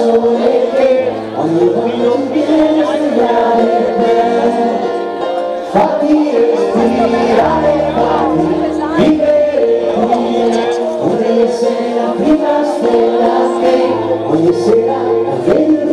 sorete ogni giorno viene sembrare me fatti respirare fatti vivere qui ogni sera prima stella che ogni sera vedo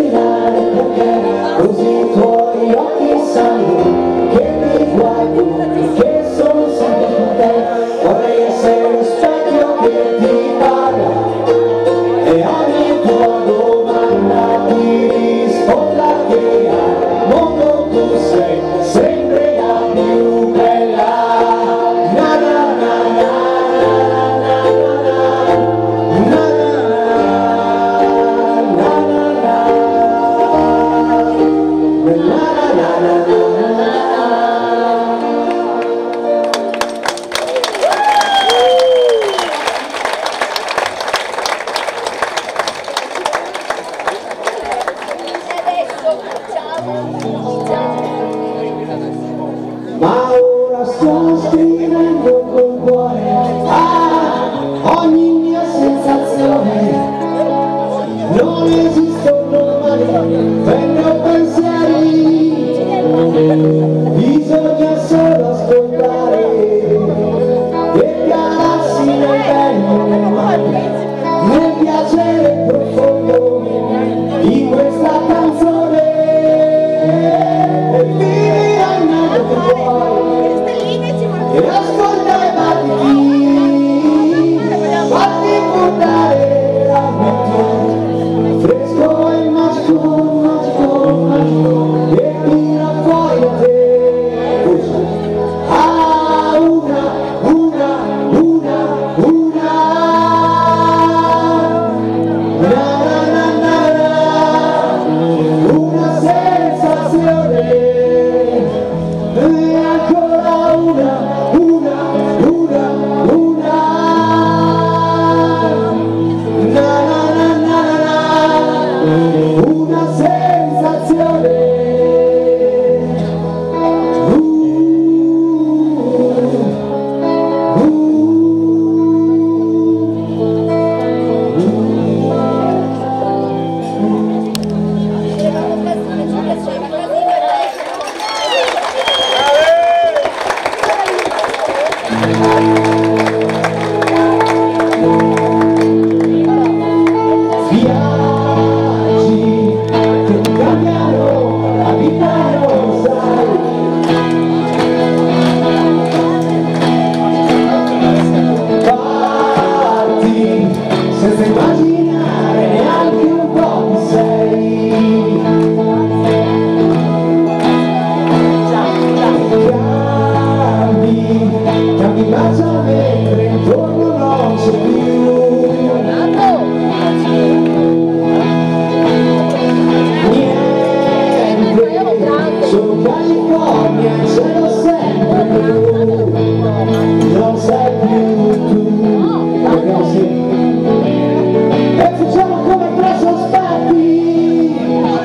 e facciamo come tre sospatti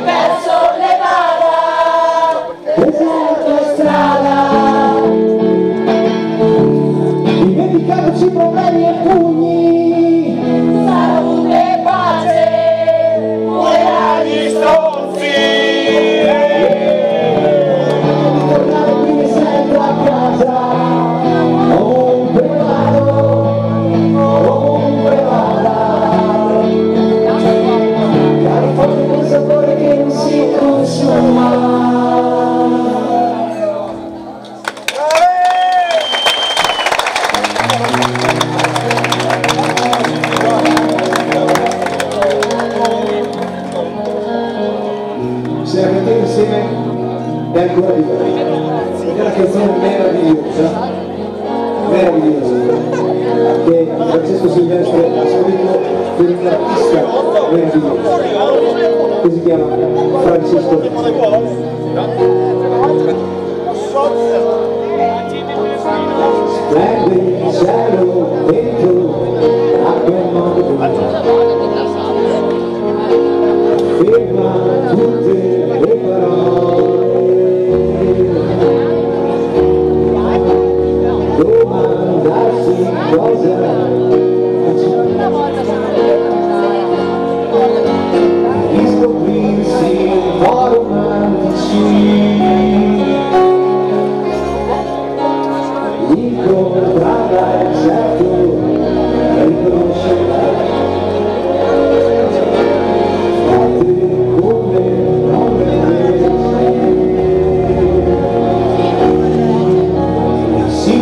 verso le vada esatto strada. Dimenticandoci insieme è ancora di più. è una canzone meravigliosa. Meravigliosa. Che Francesco Silvestre ha scritto per un artista meraviglioso. Che si chiama Francesco Splende il cielo dentro a quel mondo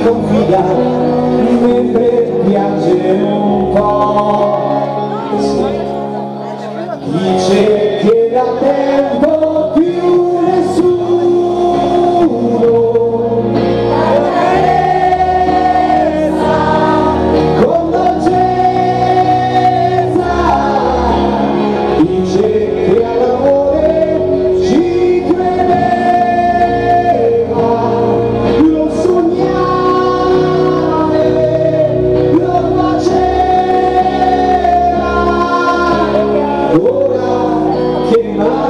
confida mentre piange um po'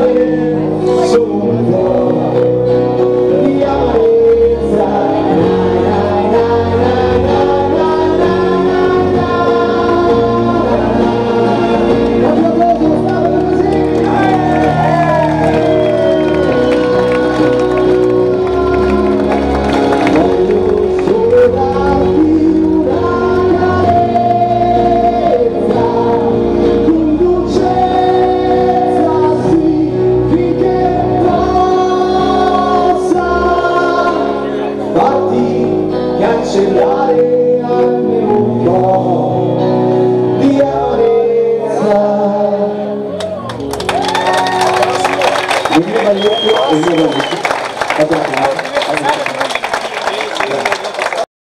Aê!